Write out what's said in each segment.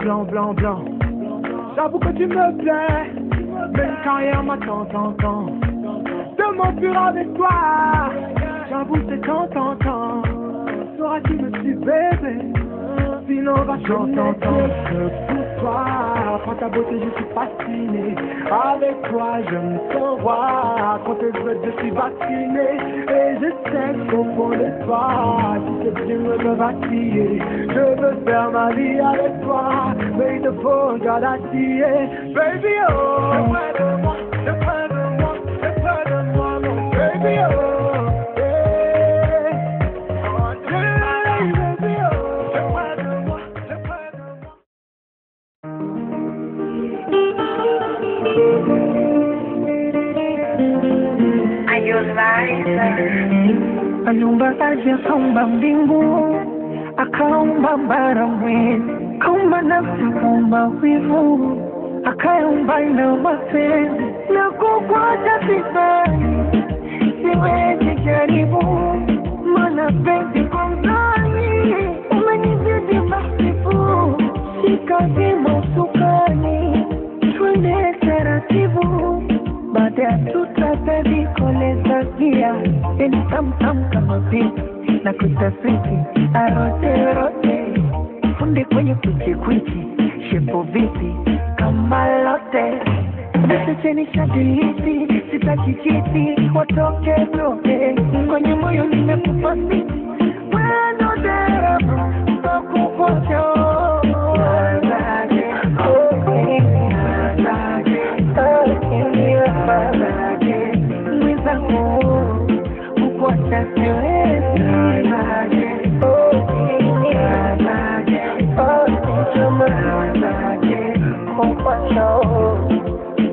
semblant, blanc, blanc. J'avoue que tu me plais, même quand rien m'attend, tant, tant. De m'enfuir avec toi, j'avoue c'est tant, tant, tant. Sauras-tu me suis bébé, sinon va pour Prends ta beauté, je suis fasciné. Avec toi, je me sens roi. Quand tes yeux, je suis vacciné. Et je sais qu'au fond de si c'est me veux vaciller. Je veux faire ma vie avec toi. Mais il te faut d'attirer. Baby, oh, c'est près de moi, c'est près de moi, c'est près de moi, mon baby, oh. Anong batalya kong bambinggo? Akong babarawin Kung manapsa kong bawiwo Akayong ba'y lumasin Nagkukwa sa tiba Siwede karibo Manapente kong tani Umanigyo di bakti po Ikaw di mo taratibu. Baada ya tuta baby koleza gia tamtam kama vipi na kutafiti arote rote funde kwenye kwichikwichi kwichi shepo vipi kama lote. Message shadiliti sitaki kiti watoke toke kwenye moyo nimekufa siti wendo dereva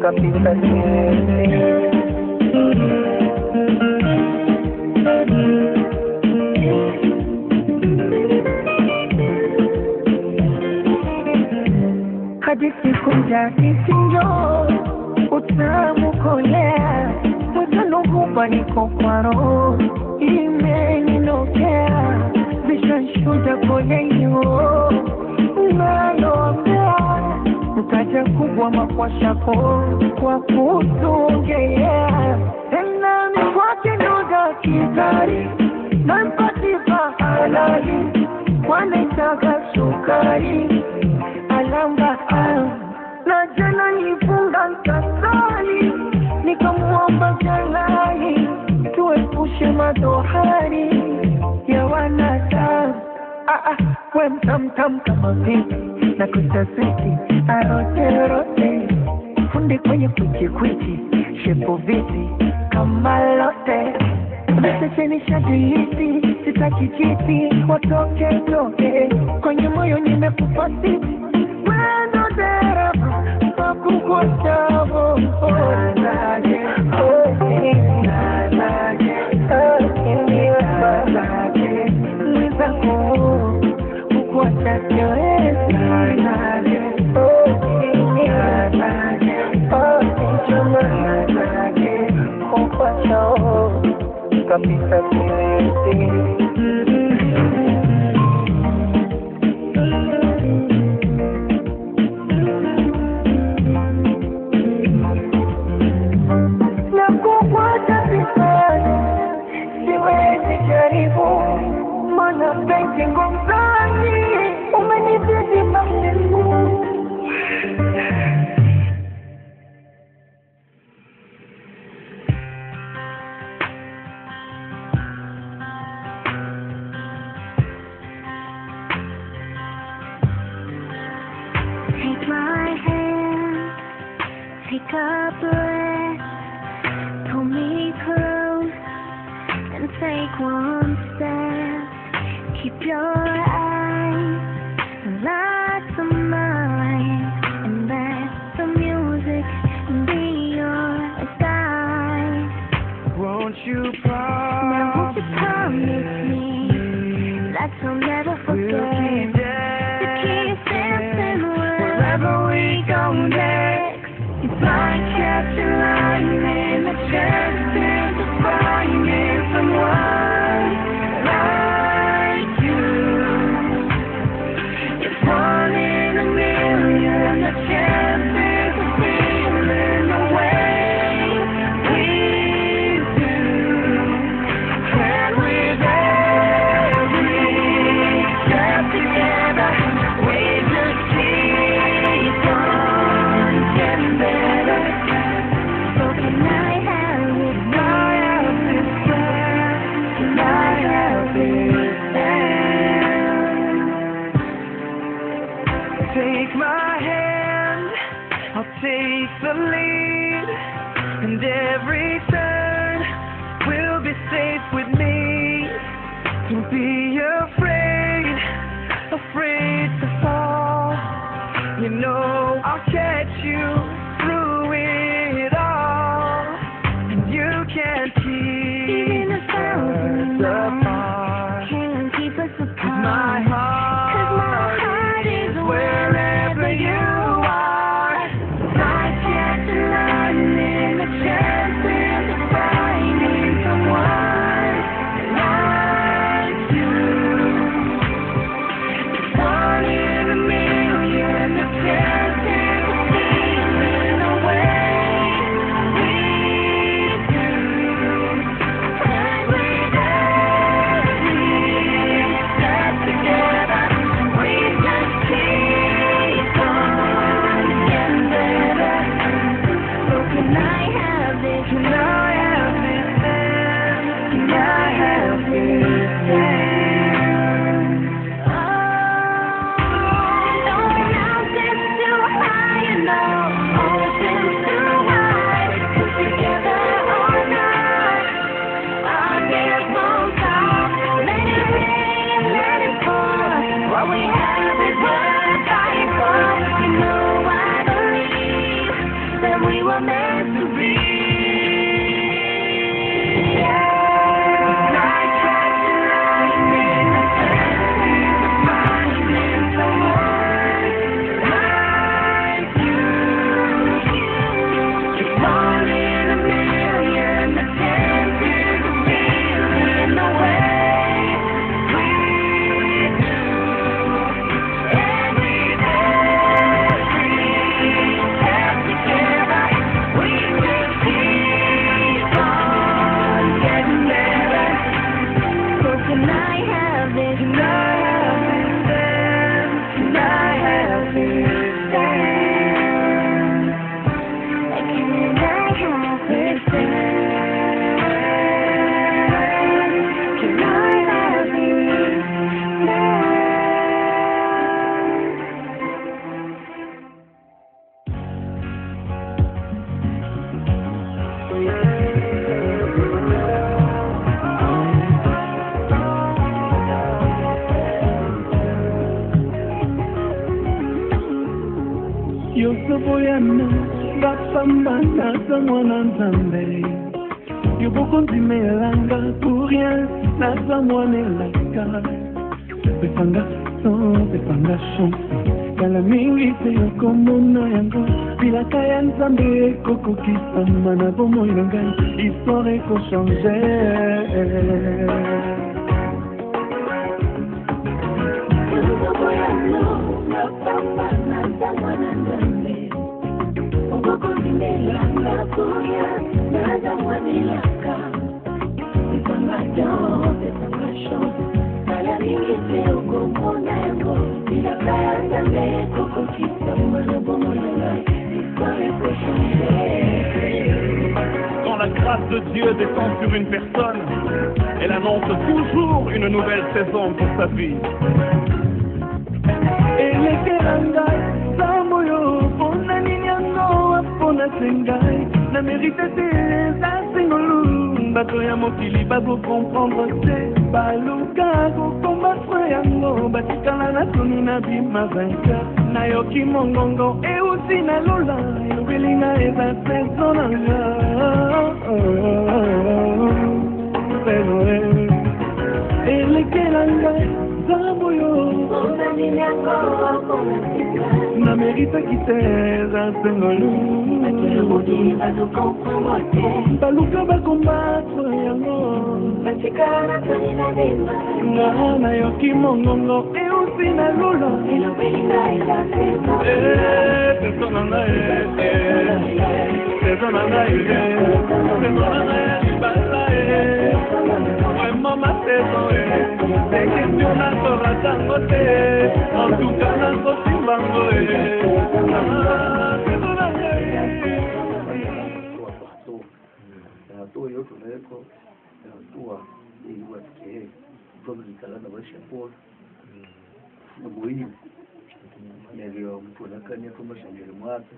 Kapita hadi siku jakisinjo utamu imeninokea vishashuda kolenyo naloambia mtaja kubwa makwashako kwa kutungea tena ni kwake noga kitari nampatipa halali wanaitaka sukari. Alamba na jana nifunga nkasali nikamwomba jalai tuepushe madohari when come come in, na kuta kutasiti arote rote funde kwenye kwiti kwiti shepo viti kama lote Sesheni shadiliti sitaki kiti watoke toke kwenye moyo nimekufasi wendo oh oh oh, kabisa kinayotingin breath, pull me close, and take one step. Keep your eyes Take my hand, I'll take the lead, and every turn will be safe with me. Don't be afraid, afraid to fall. You know I'll catch you through it all, and you can't. Mwana nzambe yo bokondimelanga pour rien naza mwana elaka pepanga son pepanga chanson kala mingi te yokomona yango. Bilaka ya nzambe ekokokisama na bomoi na ngai histoire ekochange Quand la grâce de Dieu descend sur une personne, elle annonce toujours une nouvelle saison pour sa vie. Et se ngai na merite te eza sengolu bato ya mokili bakokomprendre te baluka kokombatre yango. Batikala na tuni na bima vainqueur. Nayoki mongongo euti na lola elobelinga eza saison na nga. Elekela ngai nzambo oyo. Na meritaki te eza sengolu baluka bakombatre yango. Nga nayoki mongongo eusi na lolo peso na ngai peso na ngai peso na ngai ya libala mama mapeso ekesio nasoratango te antuka nakosimbango to oyo tunayeko tuwa iwatike dominikalana bashapola namoyimu na hatua ili wasikie kutomikalana maisha bora na muhimu yaliyo mtu anakania kama shambele mwake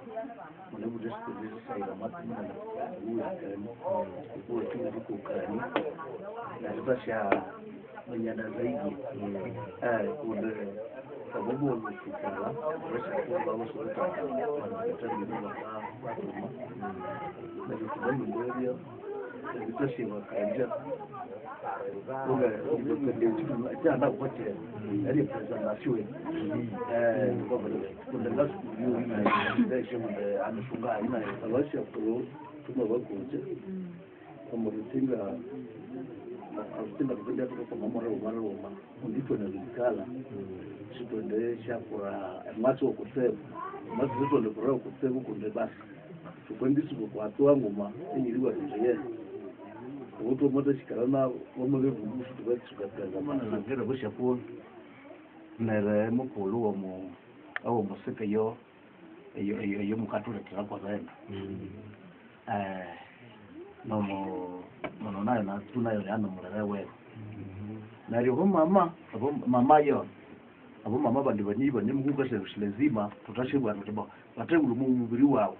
mwanabudesi kuzesi saira mati mwana na uwe kani uwe kila siku kani na washa kuwa wasu kuta wanapata mimi waka na kuna ngasu kuyu ina ndio mbe amefunga ina awasha kwa tuma wakuja kama rutinga rutinga kuja kwa mama roho mara roho ndiko na vikala sitondesha kwa macho kusema. Macho zitonde kwa kusema kunde basi. Tukwendisuko kwatoa ngoma enyiriwa nzeye woto moto shikara na wama bevumbusu tukatsukatenga mana nagera bushapo nere mukulu womo awo musika yo eyo eyo eyo mukatuletera kwa bena eh nomo nono nayo na tunayo yana mulere wewe. Nari ho mama mama yo abo mama bandi banyi bane mukuka se lazima tutashibwa tuba batengulu mu mubiri wawo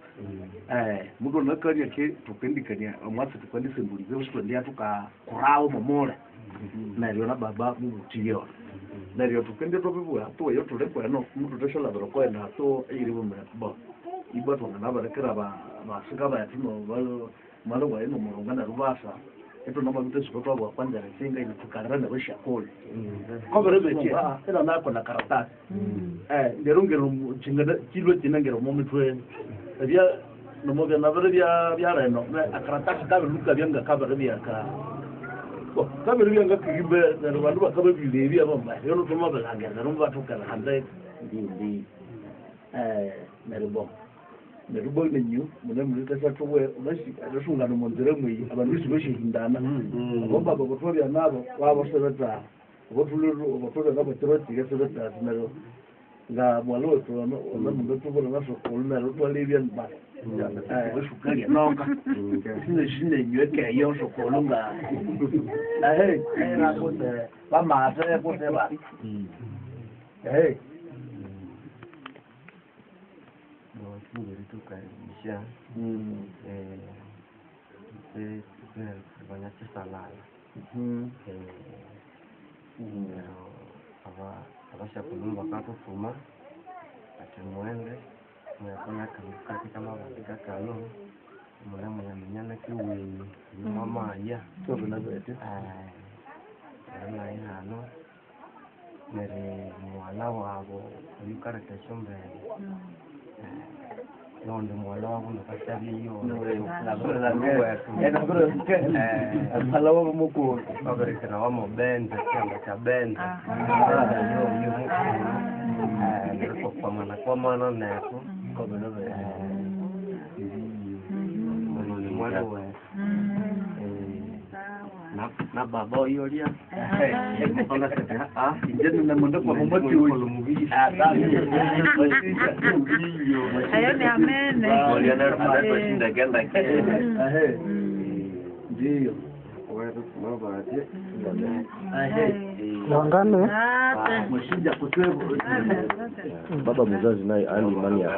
eh mudo nakanya ke tukendikania omwatsi tukwendisembulize usitwendia tukakurawo momole naryo na baba mubutiyo naryo tukende topibwa tuweyo tulekweno la tesholavira na to iri bo iba twangana barekera ba basika ba no malo malo wa eno muronga na rubasa mama mtu bite kwa wa kwanza na singa ni tukarana na besha kwa ko bere chia ila nako na karatasi. Eh ndero ngero chingada kilo chinangero mo mitwe bya no mo bya na bya bya reno na karatasi ka luka byanga ka bere bya ka. Kwa ka bere byanga kigimbe na bandu bakabe bile vya bamba yo no tuma balanga na rumba tukala hande ndi ndi eh na ndarubomenyu mune muri tasatowe unashi arashungana munzira mweyi abantu bisi bashihindana mm, mm. abobaba botovya nabo wabasebeza botululu botoza nabo tiroti yesebeza nero nga mwaloto ona mundu tubona naso kolunalo twalebya mm. mba wesukali eh. nonga. Sine sine nyweke yonso kolunga eh, eh, ahe nakote bamate kote ba ahe Wafunguri tukaribisha kufanya chisalala nero abashakulumba kakutuma ati mwende. Mwekonya kamukati kama bandika kano. Mule muyamenyana kiwenyu imamaya tobinabete nayi hano neri mwala wabo oyukarekesha mbere alaworo mokuokokorisina wamobenze kyanga kya benze yoyo nilikokwamana kwamana neku munoni mwaliwe mwana wetu na baba oyolia injeni namonde kwa Ayo ni amene. Ahe. ndiyo Wangane mweshinja kutevu baba mzazi naye ali imani ya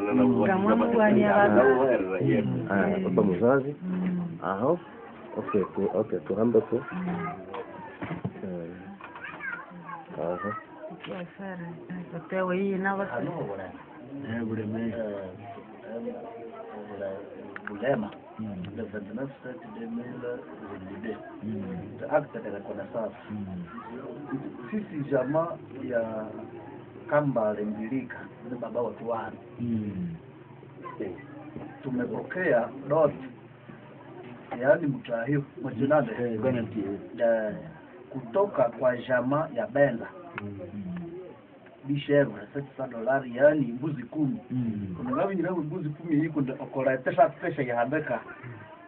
Ah, baba mzazi. Aho okay tu, okay tuhambe tu Eh, aho Tupewe hii na wasi. bulema le 29 2022 acte de reconnaissance sisi jamaa ya kambale mbilika ni baba watu wana tumepokea dot yaani mtahio majinade eh, kutoka kwa jama ya benda bisheru sasa dolari yaani mbuzi kumi. Kuna ngavi nyirabu mbuzi kumi pesa ya handeka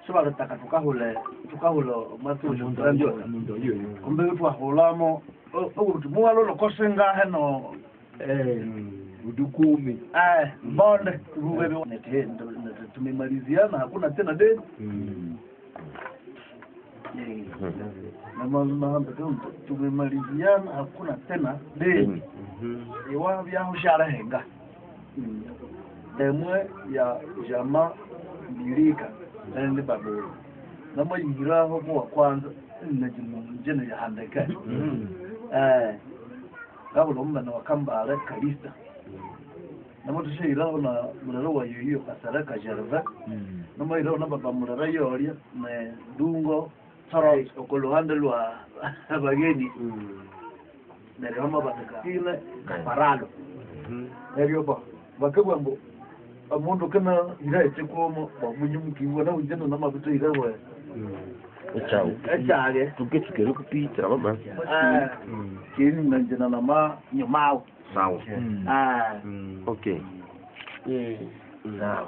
sio tutaka tukahule tukahulo matu ndio kumbe tu ahulamo o lolo lokosenga heno eh udukumi eh bonde. Tuwe nete tumemaliziana hakuna tena deni na mambo tumemaliziana hakuna tena. Deni iwa vyahusharehenga emwe ya jama mbirika nende baburu. Na yingiraho mu wa kwanza. Najene yahandeke eh. Gabula na wa kambale kalista. Namo tushairaho na mulere wa yoyo kasareka jerve. Na baba bapamurara yoria. Na dungo sorot okoluhande lwa abageni neryo amabatekakine kaparalo. Neryo ba bakabwa mbu omundu kana na kwomo na mabito ira we. Echao echage Tukechukere kupita baba. kini nanjena nama nyumao Sawa. Ah, Okay. sawa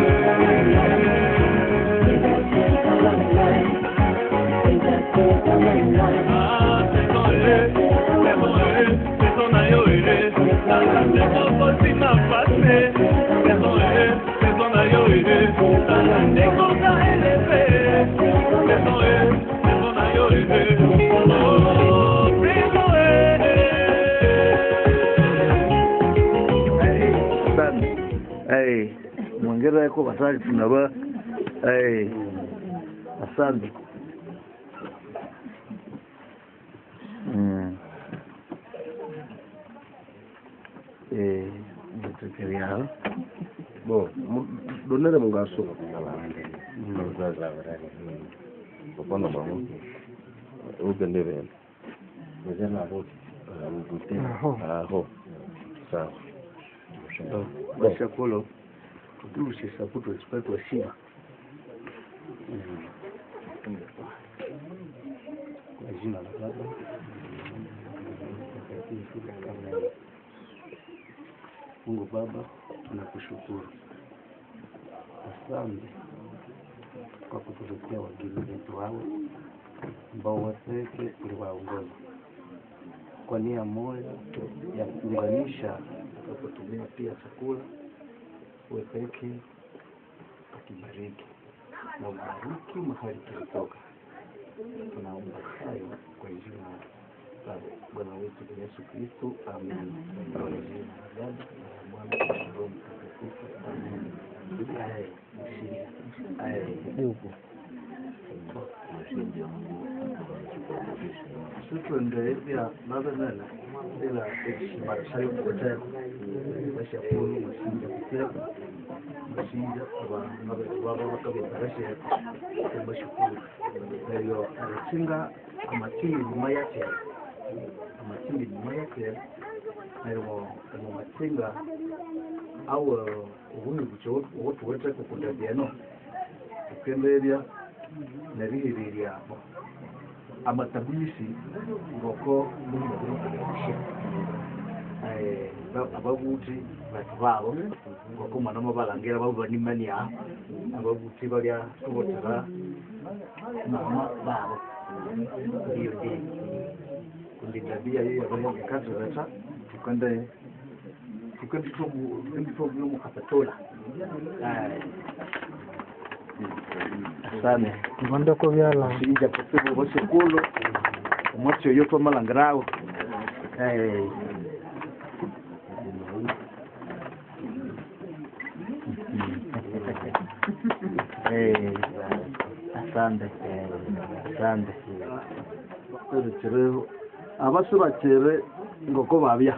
ndeko bosi na pase saison e saison na yo e tala ndeko nga eleve saison e saison na yo e mwongera ko basali tunaba asante tutorial. Bon, ɗon nere mo ngal suka ko konnoma mo uggandiri en miserna bo gudde ha ho sa basakolo bon. ko durusi sabuto espato sima Imagina, Mungu Baba, tunakushukuru, asante kwa kutuletea wageni wetu hawa ambao wepeke uliwaongoza. Kwa nia moja ya kuunganisha, tunapotumia pia chakula wepeke, akibariki na ubariki mahali tulitoka tunaomba hayo kwa jina Bwana wetu Yesu Kristo, amen. La Baba nana bila Mwana na la Roho Mtakatifu, amen. Aya, mshinda. Aya, situende bila navenene bila kwa baba eyo aratsinga amatindi nyuma yake amatindi nyuma yake nerwo mu matsinga awo ubundi bucho obutuweteko kundabyeno tukenderya nerihiriria amatabisi ngoko mulimaburukulekushe ababuti batu babo ngoko mwana mabalangira babo banimania ababuti balya tubotera mama babo iyo ndi tabia hiyo yabayakikazureta tukende tukenditobula mukapatola asane Vando kuvyala. sinja kusibu bosekulu omwatsi oyo twamalangirawo Eh. Eh, asante. Asante. Erechereho abasi bakere ngo ko babya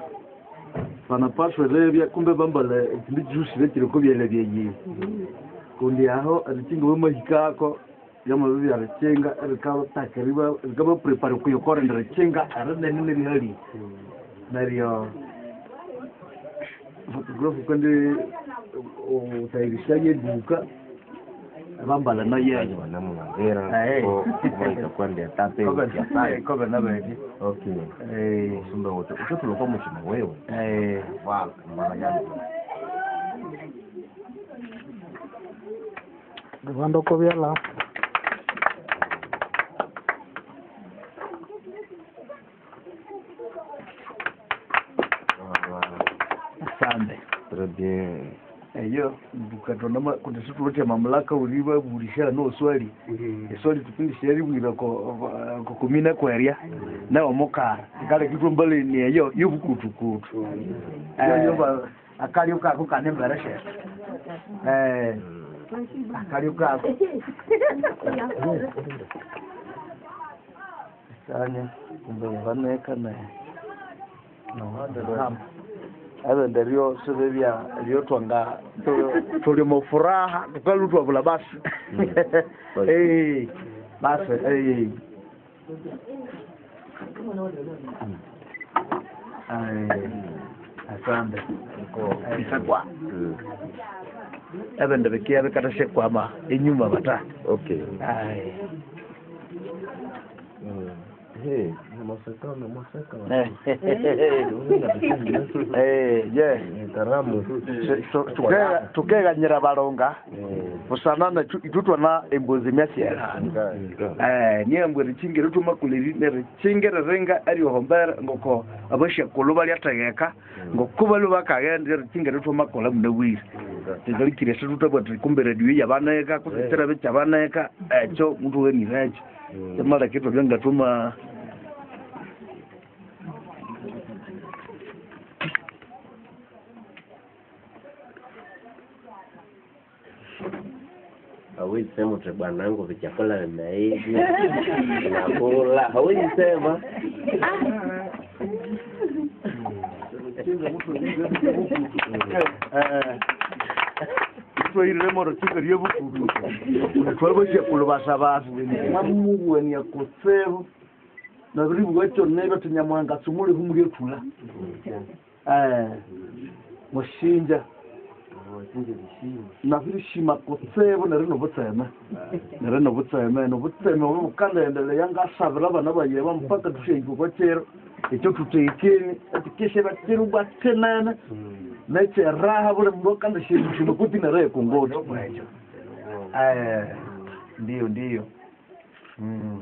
banapashwe rebya kumbe bambara ikindi jushi bekire ko byerebye yiwe kundi aho arikinga bamahikako yamabibi aracenga rikataka rikabaprepare kuyokorenda fotografu kandi bambala nayeyo Wanamwambira. Eh. Ko kama itakuwa ndio tape. kobe nabedi Okay. Eh, Usumbe wote. Ushatulikuwa mchina wewe. eh, maana gani? Vando kuvyala. Ndukatona kuti situlotya mamulaka uriva vulishara no swali. Eswali tupindi sheribwira ko kumina kwerya nawo mukara kale kitumbale neyo yuvukutukutu yoyoba kako kane mbereshe eh. akalyo kako sanya kumbe vaneka na no ave nderio sive vya liotwanga tuli mufuraha tukalutwa vula basi. Eh, basi eh. Asante. Isekwa ave shekwa ama inyuma bata. Okay. Ai tukeganyira balonga. Busanana itutwana embuzi myasiera eh niye mbwe richinge rituma kuliri ngoko richinge riringa ariohombera ngoko abashakulu balyategeka ngokubalu lubakagenda richinge rituma kola mune wiri tigalikire situtabwa tikumbe radio yabaneka kusitirabe kyabaneka ekyo muntu temala kitu byangatuma hawezi sema bwanangu vichakula vimeivi nakula hawezi sema. Twairire moro chika rie kulubasa basu mwamuweni tunyamwanga eh. Mushinja na vile shima kutsevo na rino butseme na rino butseme no butseme obu bukalendele yangasabira abana bayeba mpaka tusheiko kwa chero ekyo tuteikeni ati keshe bachiru bwatenene necherraha bule mndu akanda shindu shino kuti neraye kungoti eh ndiyo ndiyo mm.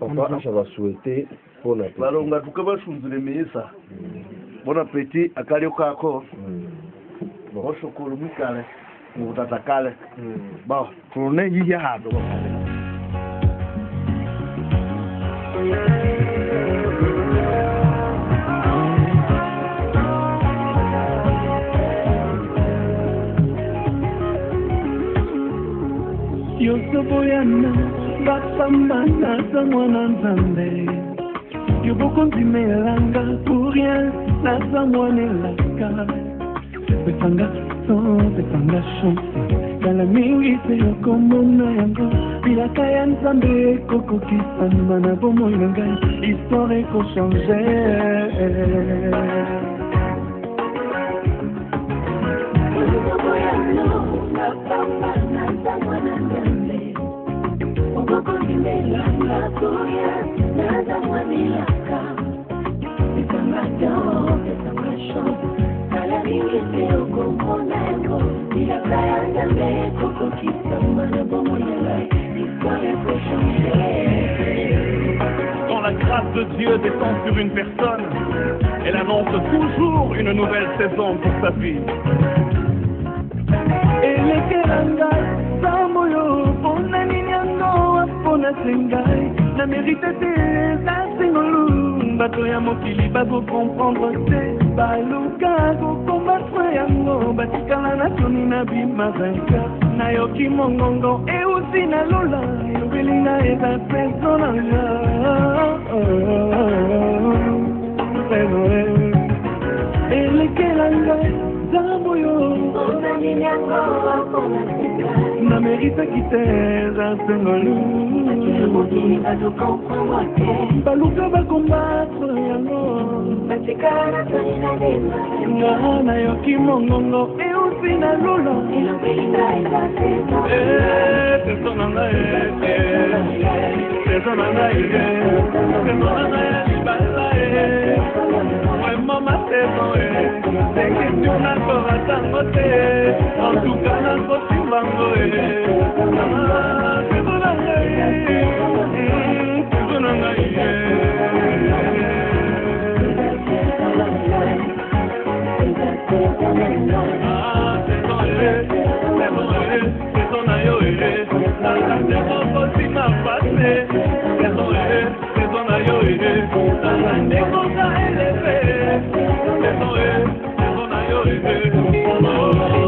papa ashobasuwete bona peti baronga tuka bashunzire meza mm. bona peti akalyo kako. Mm. Boshokoro mwikale mu butata kale mm. bao turune yiya hado Yo soy boyana. Bapamba naza mwana nzambe. Yo bokonzimelanga pour rien naza mwana elaka pepanga son pepanga chance kala mingi te okomona yango. Bilaka ya nzambe ekokokisama na bomoi na ngai. Histoire ekochange Quand la grâce de Dieu descend sur une personne, elle annonce toujours une nouvelle saison pour sa vie. Na merite te eza sengolu bato ya mokili bakokomprendre te. Baluka kokombatwe yango batikala na toni na bimarinka nayoki mongongo eusi na lola elobelinga eza peso na nga nameritaki te eza sengolu baluka bakombatre yango nga nayoki mongongo. Eusi na lolo teso na ngai teso na ngai teso na ngai ya boye teketio nakoratango te antuka nakosimbango e pezo na ngai pezo na ngai ye pezo na yo e nakatekokosima pase pezo e pezo na yo e nakatekoka elele I don't know lo.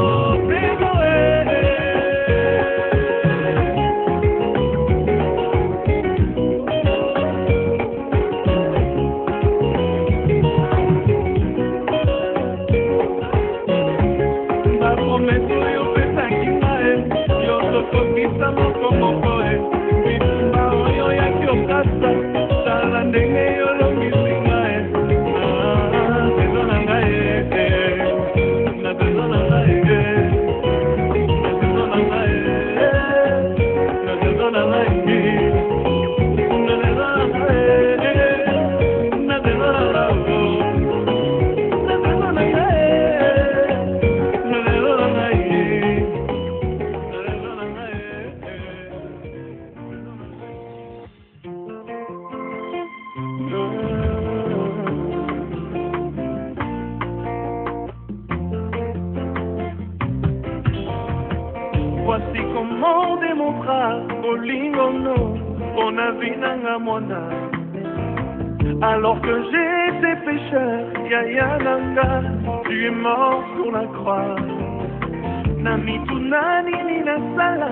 Namituna nini nasala,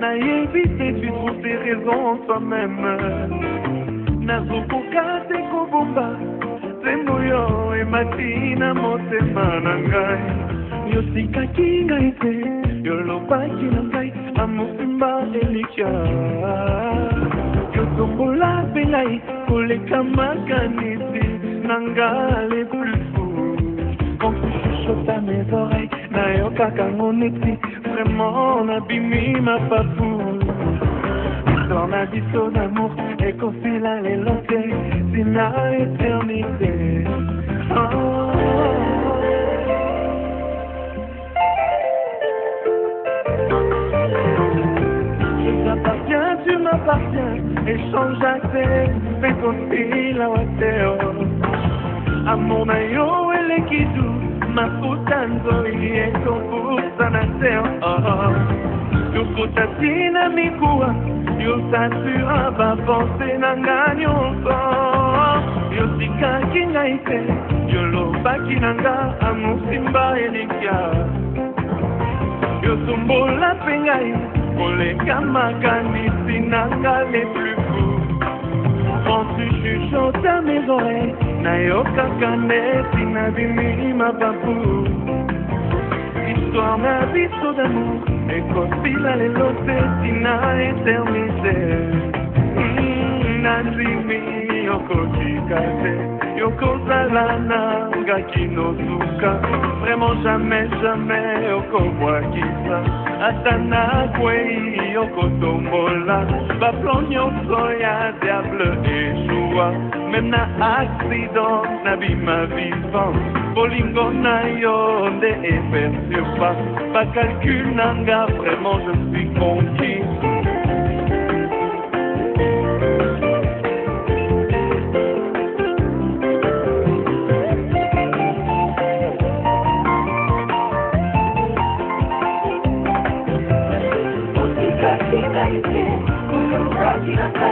nayebi te tu trouves tes raisons en toi-même. nazokoka te kobomba nzembo yo emati na motema na ngai. Yosikaki ngai te yolobaki na ngai amosimba elikya yotombola ngai koleka makanisi na nga le plus chose à mes oreilles Nayoka kangoneti Vraiment on abîme ma papoule Dans la biseau d'amour Et qu'on s'il allait l'enterrer Sina éternité oh. tu m'appartiens, échange acté, fais ton fil à Wateo. Amour nayo, elle est qui doux. Mafuta nzoi ekopusa na teo tokota na mikuwa yosatura bapense na nga nyonso yosikaki ngai te yolobaki na nga amosimba elikya yosombola mpe ngai koleka makanisi na nga le plus fou. Quand tu chuchotes à mes oreilles Ναϊόκακανε την αδεινή μα παππού Histoire ma vie trop d'amour Et quand il allait l'autre Tina éternisait hmm, Nazimi Yoko Chikase Yoko na. Nga kinosuka vraiment jamais jamais okobwakisa ata nakwei yokotombola baplan nyonso ya diable eshua meme na accident nabima vivant. Bolingo na yo nde eperturba. Bacalcul na nga vraiment je suis conquis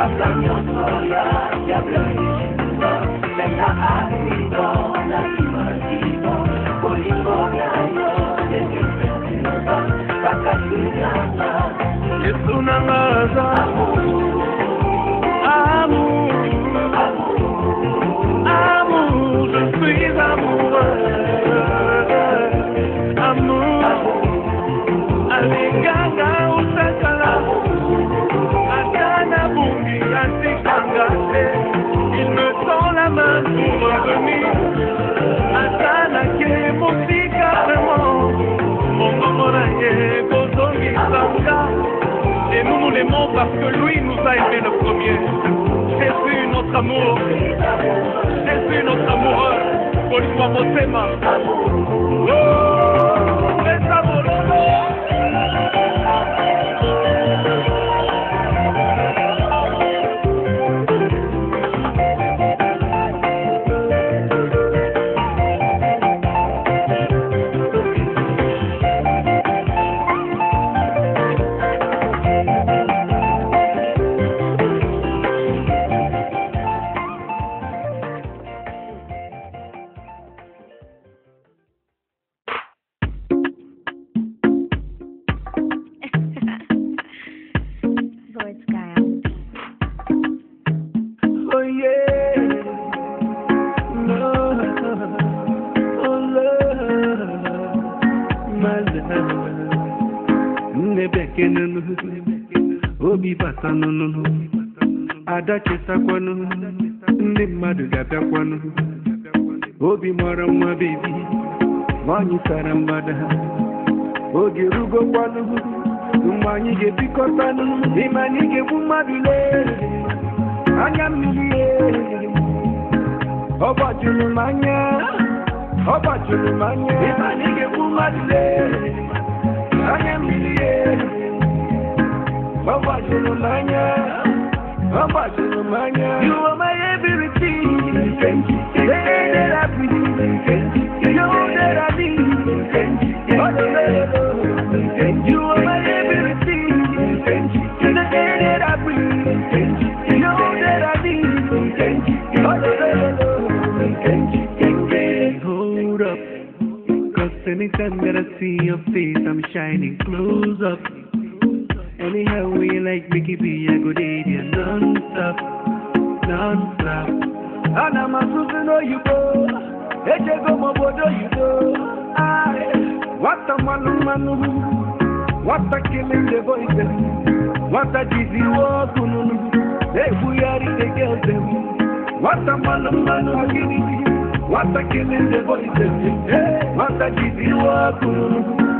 Zapomnią twoja diablerzyca Je suis amoureux. Amour Allez gaga au sac à l'amour la main pour revenir. Et nous nous l'aimons parce que lui nous a aimés le premier. Jésus, notre amour. Jésus, notre amoureux. Kolima motema. Oh, nunu. Ada chetakwanụ. Ndị mmadụ ga-abịakwanụ. Obi mara nwa bebi. Nwanyị sara mgbada. Oge rugokwanụ. Mgbe anyị ga-ebikọtanụ. Ịma na ị ga-egbu mmadụ lee. anya mmiri ọ gbajuru m anya ọ m anya ịma na ị ga-egbu mmadụ lee anya mmiri ọ gbajuru m anya ọ gbajuru m anya you are my everything. Air that I breathe. You that I need no, no, no, no. you are my everything. The air that I breathe. You that I need hold up. Cause anytime that I see your face, I'm shining. Close up. Anyhow, we like Mickey P, I go there non-stop, non-stop. And I'm a susan or you go, hey, oh, you go, my boy, you go. What a man, oh, man, what a killing the boys, eh. what a dizzy walk, hey, we are the girls, eh. what a man, man, what a killing the eh. hey, what a dizzy walk,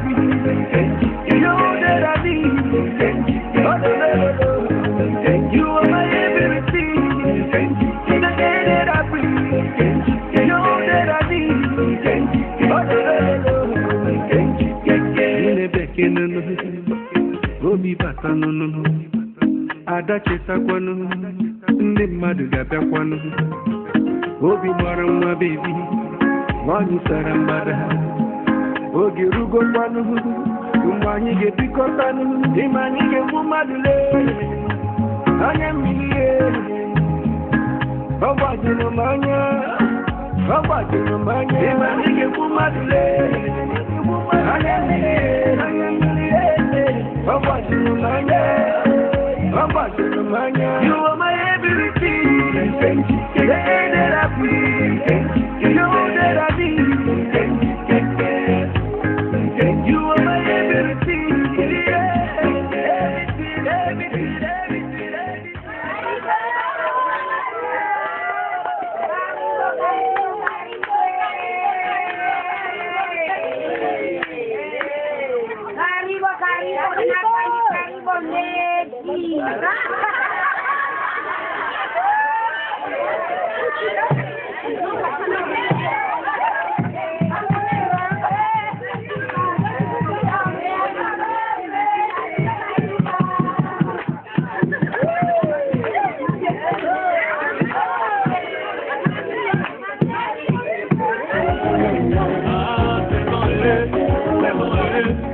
ada chetakwanụ, ndị mmadụ ga-abịakwanụ, obi gbara nwa bebi, nwanyị sara mgbada, oge rugokwanụ, mgbe anyị ga-ebikọtanụ, ịma anyị ga-egbu mmadụ lee, anya mmiri ọ gbajuru m anya, ọ m anya, ịma anyị ga-egbu mmadụ lee, anya mmiri mmiri ọ m anya, You are my everything, the air that I breathe,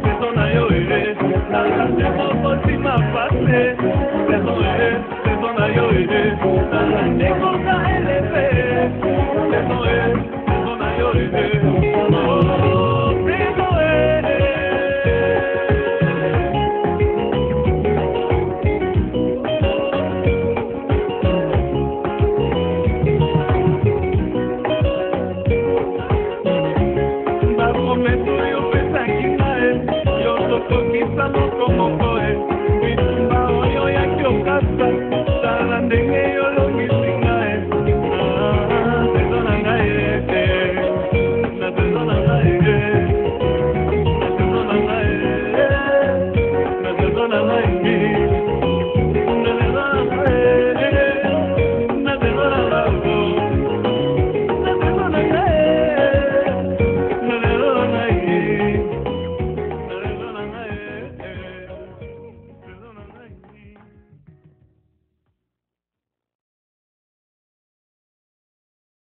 saison na yo ere nangate moko ntima pase saison ere saison na yo ere nangate